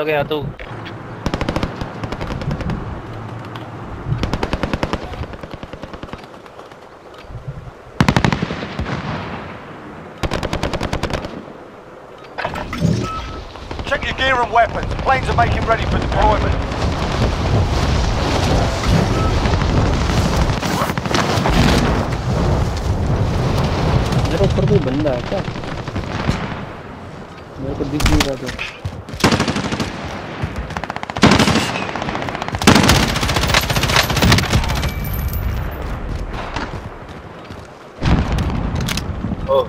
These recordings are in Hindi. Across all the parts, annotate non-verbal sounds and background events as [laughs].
हो गया तू Check your gear and weapons. Planes are making ready for deployment. मेरे ऊपर कोई बंदा है क्या मेरे को दिख नहीं रहा था ओह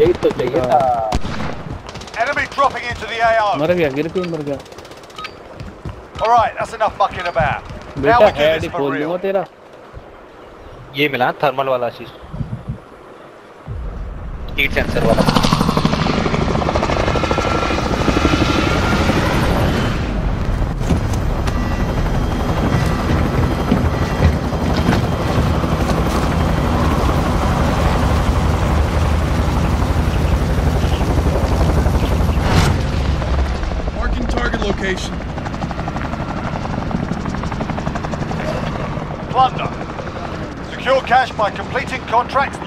यही तो चाहिए था Enemy dropping into the AO. मर गया गिर के ही मर गया Alright, that's enough fucking about. Now बेटा we do head this for खोल real. दूंगा तेरा ये मिला थर्मल वाला चीज हीट सेंसर वाला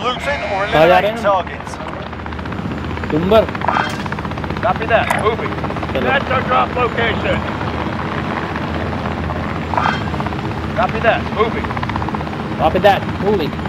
losing or eliminating targets. Timber. Copy that. Moving. That's our drop location. Copy that. Moving. Copy that. Moving.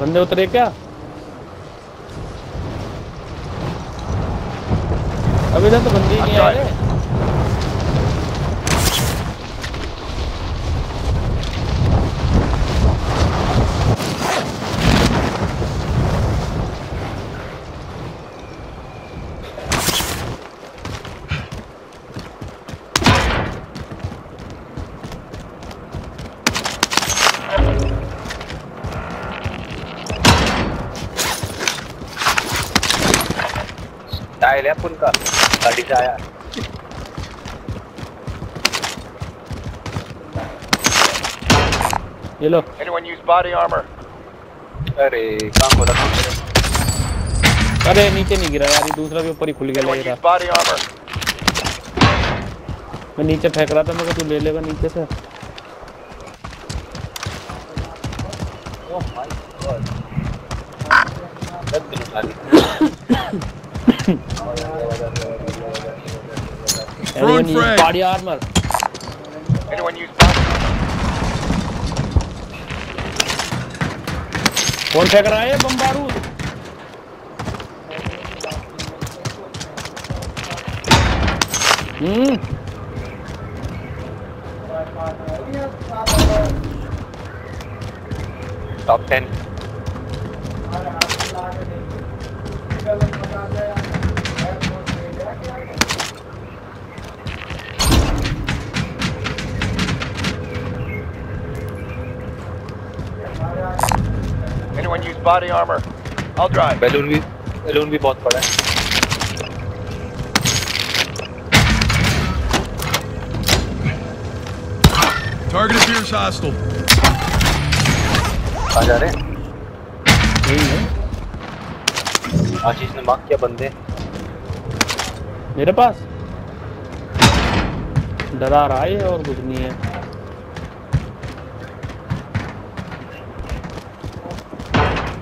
बंदे उतरे क्या? अभी तक तो बंदी ही नहीं आ टायल है अपन का। गाड़ी से आया ये लो। Anyone use body armor? अरे कहाँ खोला था। मेरे? अरे नीचे नहीं गिरा यार ये दूसरा भी ऊपर ही खुल गया लग use रहा मैं नीचे फेंक रहा था मैं तू ले लेगा नीचे से दस दिन उठा ली Anyone use frag. body armor Anyone use body कौन फेंक रहा है बम बारूद हम्म top ten body armor? I'll drive. Balloon भी बैलून भी बहुत बड़ा है Target appears hostile. कहाँ जा रहे यही है आशीष ने मार्क किया बंदे मेरे पास डरा रहा है और कुछ नहीं है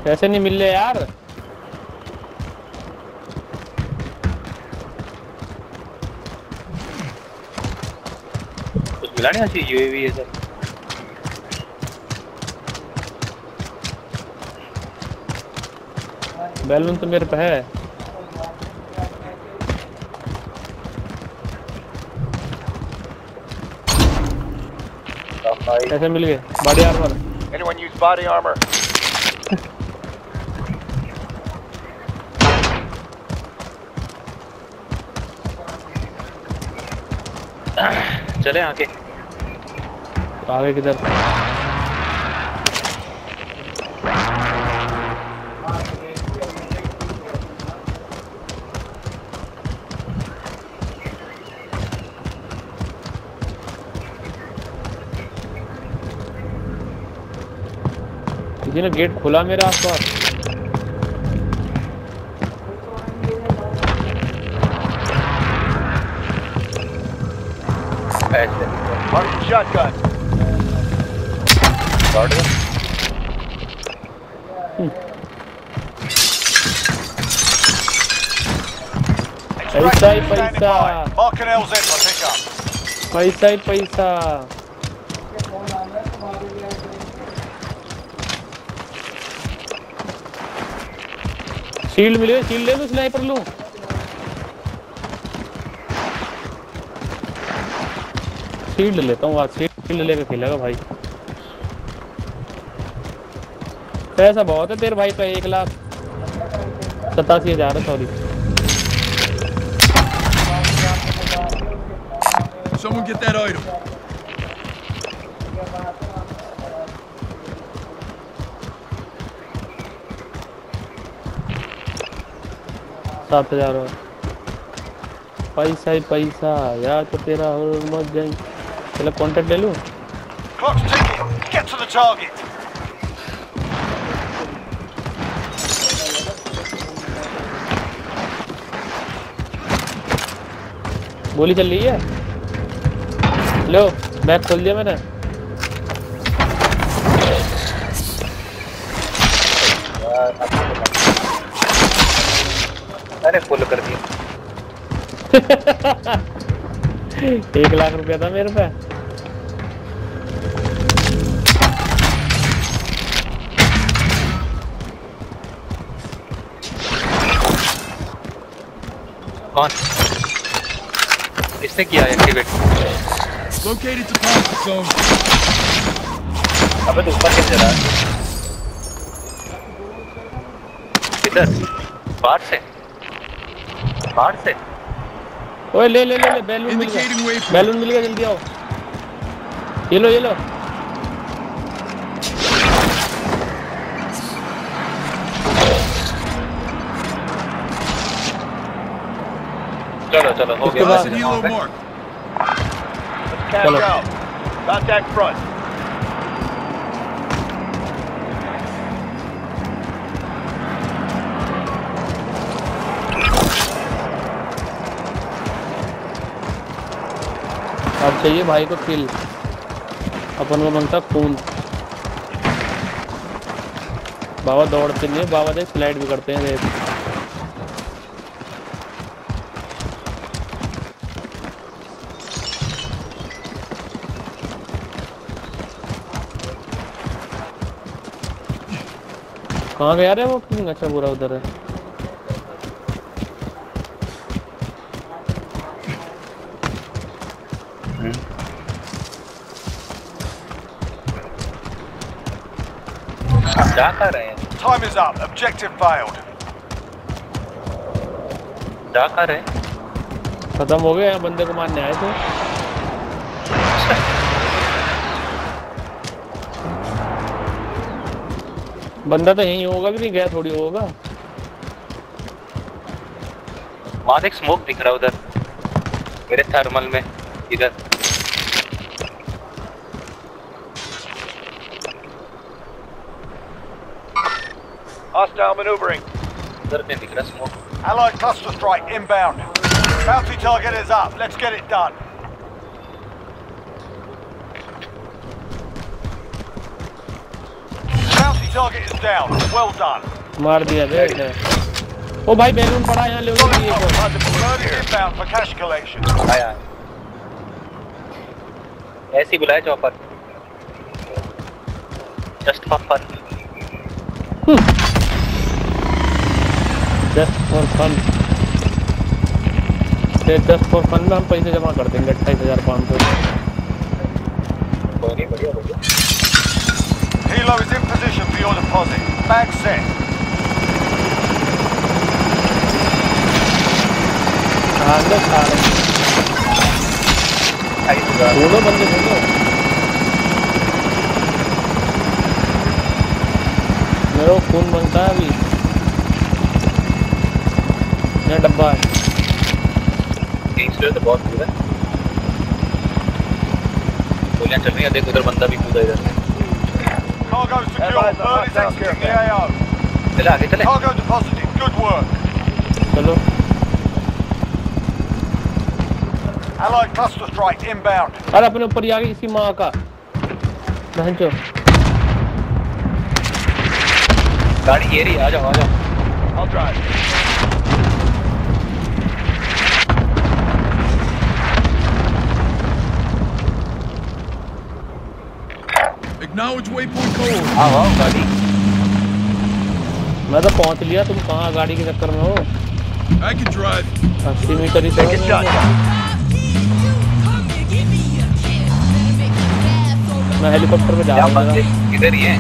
कैसे नहीं मिल रहे यार। कुछ मिला नहीं आशीष यूएवी ये सब? बैलून तो मेरे पे है। कैसे मिल गए। Body armor Anyone use body armor? चले आगे। आगे किधर? ने गेट खोला मेरे आसपास? ऐसे Marking shotgun. दौड़ गए पैसा ही पैसा. Marking LZ for pickup. पैसा ही पैसा शील्ड मिले शील्ड ले लूँ स्नाइपर लूँ शील्ड लेता हूँ आज शील्ड लेके खेलेगा भाई। पैसा बहुत है तेरे भाई का एक लाख। सतासी हज़ार है sorry Someone get that item. सात हज़ार और। पैसा ही पैसा यार तो तेरा और मत जाए चलो कॉन्टेक्ट ले लूँ। Clock's ticking. Get to the target. गोली चल रही है? लो बैग खोल दिया मैंने। अरे फुल कर दिया। [laughs] एक लाख रुपया था मेरे पे। कौन? इसने किया activate located Located deposit zone. अबे तो ऊपर कैसे रहा इधर बाहर से? बाहर से? ओए ले ले ले ले बैलून मिल गया। बैलून मिल गया जल्दी आओ। ये लो ये लो। चलो चलो हो उसके गया out. Contact front. अब चाहिए भाई को किल अपन को बनता खून। बाबा दौड़ते नहीं बाबा देख फ़्लाइट भी करते हैं देख। कहाँ गया रे वो? किंग अच्छा पूरा उधर है? जा कर रहे हैं। Time is up. Objective failed. जा कर रहे। हैं खत्म हो गया यहाँ बंदे को मारने आए थे। बंदा तो यहीं होगा भी नहीं गया थोड़ी होगा वहाँ एक स्मोक दिख रहा उधर मेरे थर्मल में इधर Hostile maneuvering. उधर नहीं दिख रहा smoke Allied cluster strike inbound. Bounty target is up. Let's get it done. Bounty target is down. Well done. मार दिया देख ले। ओ भाई बैलून पड़ा यहाँ ले लो inbound for cash collection. आया ऐसे ही बुलाया chopper just for fun just for fun just for fun में हम पैसे जमा कर देंगे अट्ठाईस हज़ार पाँच सौ नहीं बढ़िया बढ़िया Helo is in position for your deposit. Bag set. दोनों बंदे दोनों मेरे खून बनता है अभी यहाँ डब्बा है बहुत दूर है गोलियाँ चल रही हैं देख उधर बंदा भी कूदा इधर Cargo secure. Bird is exiting the AO. चले आगे चले Cargo deposited. Good work. चलो Allied cluster strike inbound. अरे अपने ऊपर ही आ गई इसी माँ का बहन चो गाड़ी ये रही आ जाओ आ जाओ I'll drive. Acknowledge waypoint code. आओ आओ गाड़ी। मैं तो पहुँच लिया तुम कहाँ गाड़ी के चक्कर में हो? I can drive. अस्सी मीटर ही तो Take a shot. मैं हेलीकॉप्टर पे जा रहा बंदे हूँ? इधर ही है।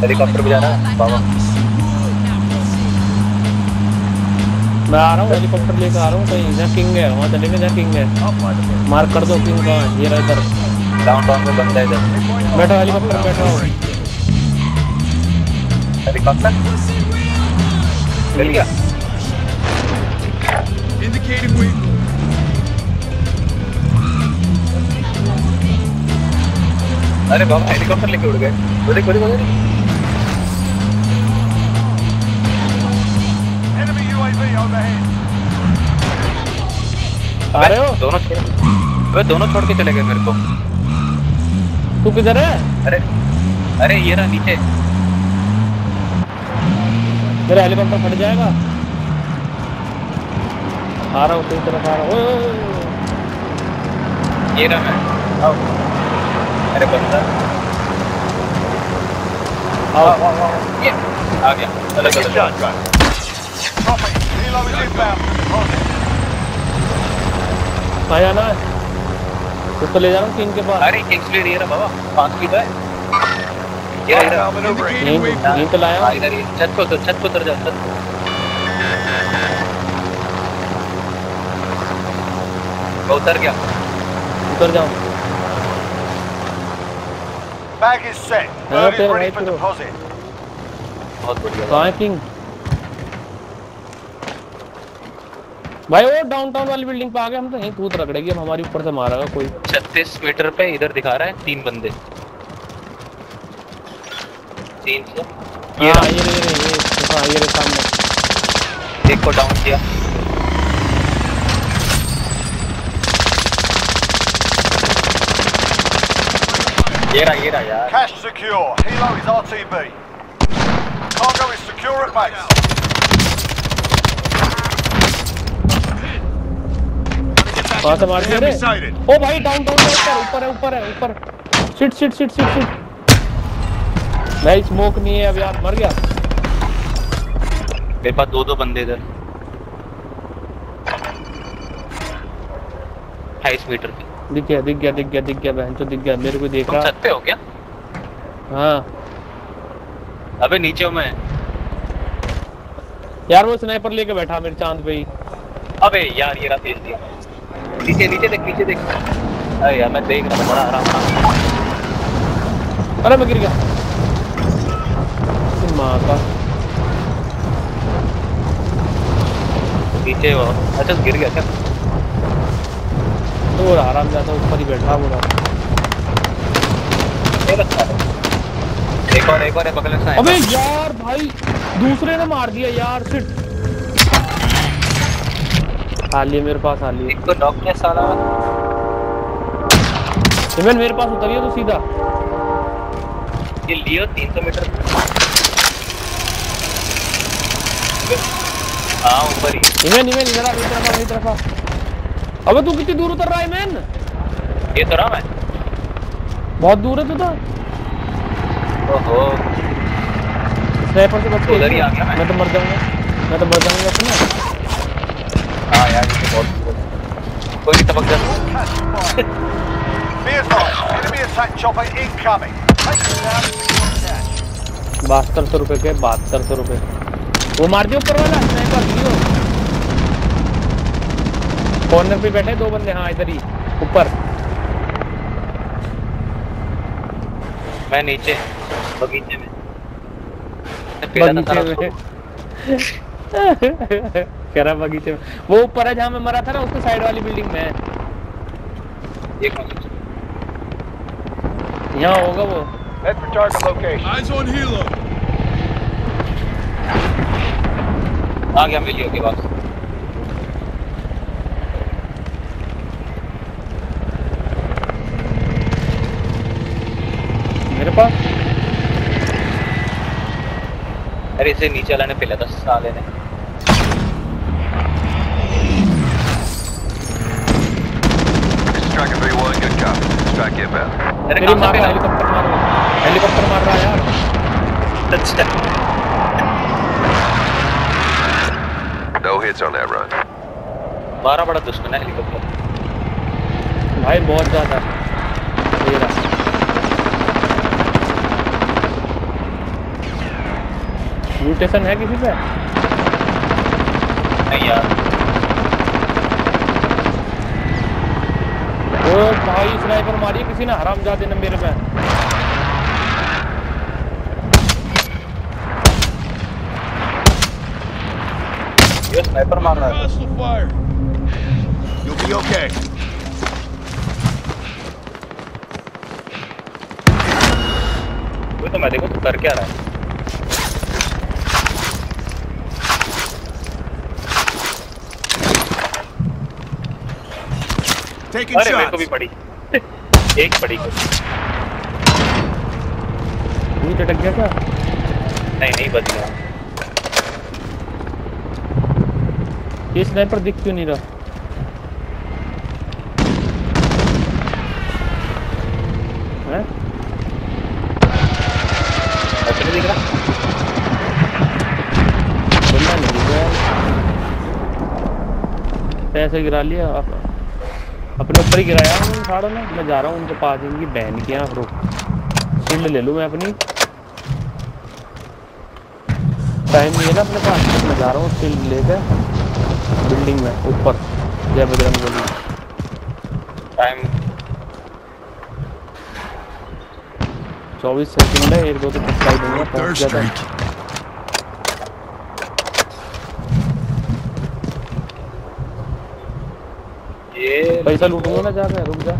हेलीकॉप्टर पे जा रहा है बाबा। मैं आ रहा हूँ हेलीकॉप्टर लेकर आ रहा हूँ कहीं जहाँ किंग है वहाँ चलेंगे जहाँ किंग है। मार्क कर दो किंग कहाँ है ये रहा इधर। डाउनटाउन में बंदा है इधर। बैठो हेलीकॉप्टर में बैठा। हूँ हेलीकॉप्टर चल गया Indicating waypoint. अरे बाबा हेलीकॉप्टर लेके उड़ गए। बोले बोले बोले Enemy UAV overhead. आ रहे हो? दोनों छोड़ वे दोनों छोड़ के चले गए मेरे को। तू किधर है? अरे अरे ये रहा नीचे। मेरा हेलीकॉप्टर फट जाएगा। आ रहा हूँ तेरी तरफ़ आ रहा हूँ। ये रहा मैं। आओ। अरे बंदा। आओ। आओ आओ ये आ गया। चलो चलो चलो. कहाँ जाना है उसको ले जा रहा हूँ किंग के पास। अरे किंग्सले ये रहा बाबा पाँच की तो है. यहीं तो लाया। हाँ इधर ही छत को छत को उतर जा छत को। उतर गया। उतर जाऊँ। Bag is set. Yeah, Bird is okay, ready right for through. deposit. बहुत बढ़िया कहाँ है किंग भाई वो डाउनटाउन वाली बिल्डिंग पे आ गए हम तो यहीं कूद रगड़ेगी अब हमारी ऊपर से मारेगा कोई छत्तीस मीटर पे इधर दिखा रहा है तीन बंदे तीन से ये ये रहा, ये रे ये रे ये हाँ ये रे सामने एक को डाउन किया ये रहा ये रहा यार Cash secure. Helo is RTB. Cargo is secure at base. कहाँ से मार दिया ओ भाई डाउन डाउन ऊपर ऊपर है ऊपर है ऊपर। Sit sit sit sit sit भाई स्मोक नहीं है अब यार मर गया। मेरे पास दो दो बंदे इधर। अट्ठाईस मीटर पे। दिख गया दिख गया दिख गया दिख गया बहन तो दिख गया मेरे को देख। रहा छत पे हो क्या? हाँ। अबे नीचे हूँ मैं। यार वो स्नाइपर लेके बैठा मेरे चाँद पे ही। अबे यार ये रहा तेज दिया। नीचे नीचे देख नीचे देख। अरे यार मैं देख रहा था बड़ा आराम आराम अरे मैं गिर गया। माँ का। नीचे वो अच्छा गिर गया क्या? तो आराम जाता ऊपर ही बैठा है। एक और एक और है बगल सा अबे यार भाई दूसरे ने मार दिया यार सिट आ मेरे पास आ एक को नॉक किया साला इवन मेरे पास उतरिए तो सीधा। ये लियो 300 मीटर। हाँ ऊपर ही। इवन इवन इधर आ तरफ़ आ तरफ़ आ अबे तू कितनी दूर उतर रहा है मैन ये तो रहा मैं। बहुत दूर है तू तो। ओहो। स्नाइपर से बच के उधर ही आ गया मैं। मैं। तो मर जाऊँगा। मैं तो मर जाऊँगा सुना हाँ यार ये बहुत कोई बहत्तर सौ रुपए के बहत्तर सौ रुपए वो मार दियो ऊपर वाला। स्नाइपर दियो कॉर्नर पे बैठे दो बंदे हाँ इधर ही। ऊपर। मैं नीचे बगीचे में। बगीचे में। [laughs] [laughs] कह रहा बगीचे में। वो ऊपर है जहाँ मैं मरा था ना उसके साइड वाली बिल्डिंग में है। यहाँ होगा वो। Head for target location. Eyes on Hilo. आ गया मिलियो के पास मेरे पास? अरे इसे नीचे वाला ने पीला था साले ने Strike inbound. तेरे मार। रहा हेलीकॉप्टर मार रहा हेलीकॉप्टर मार रहा यार No hits on that run. बारह बड़ा दुश्मन है हेलीकॉप्टर भाई बहुत ज़्यादा। ये म्यूटेशन है किसी पे? नहीं यार ओ भाई स्नाइपर मारी किसी ने हराम जाते ने मेरे पे ये स्नाइपर मार रहा है Hostile fire. You'll be okay. वो तो मैं देखो तू कर क्या रहा है Taking अरे मेरे को भी shots. एक पड़ी को तू चटक गया क्या? नहीं नहीं बच गया। ये स्नाइपर दिख क्यों नहीं रहा? हैं? दिख रहा। बंदा नहीं पैसे गिरा लिया अप- अपने ऊपर ही गिराया उन्होंने साड़ों ने। मैं जा रहा हूँ उनके पास इनकी बहन की यहाँ रुक शील्ड ले लूँ मैं अपनी। टाइम नहीं है ना अपने पास। मैं जा रहा हूँ शील्ड लेकर बिल्डिंग में ऊपर। जय बजरंग बली। टाइम। चौबीस सेकंड है एक दो तो पक्का ही दूँगा पहुँच जाता Street. ये पैसा लूटूँगा ना जाकर रुक जा।